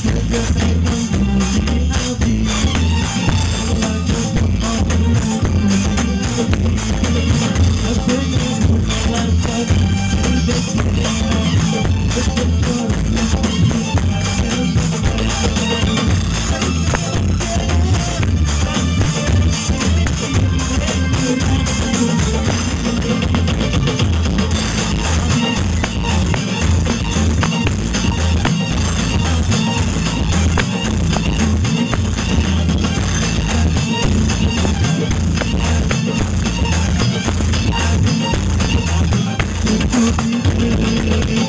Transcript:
I'll Everybody